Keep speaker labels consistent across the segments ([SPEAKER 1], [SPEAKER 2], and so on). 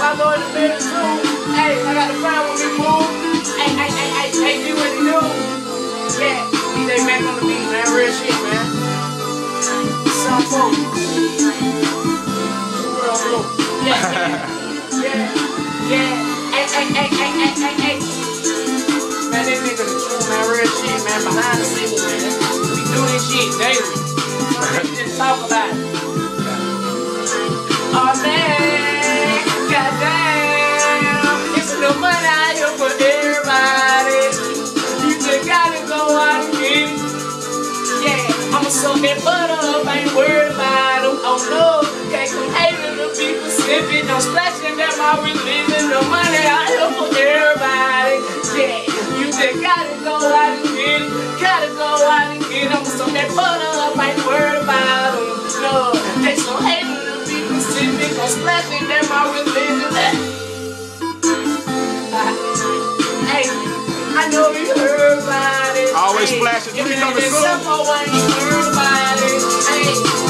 [SPEAKER 1] I know in the middle too. Hey, I got the crown with me, boo. Hey, hey, hey, hey, hey, do what you do. Yeah, DJ Mac on the beat, man. Real shit, man. Some folk. Real blue. Yeah, yeah, yeah, yeah. Hey, hey, hey, hey, hey, hey, hey. Man, this nigga the man. Real shit, man. Behind the scenes, man. We do this shit daily. We just talk about it. Oh man, I'ma soak that butter up, ain't worried about them. Oh no, can't come hating the people slipping, no splashing them out we. No money out here for everybody. Yeah, you just gotta go out and get it. Gotta go out and get it. I'ma that butter ain't worried about them. No, they so hating the people slipping, no splashing them out we living. Hey, I know you heard about it.
[SPEAKER 2] Always
[SPEAKER 1] Hey,
[SPEAKER 2] Splashing
[SPEAKER 1] if
[SPEAKER 2] three
[SPEAKER 1] it
[SPEAKER 2] numbers soon.
[SPEAKER 1] Hey,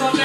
[SPEAKER 3] and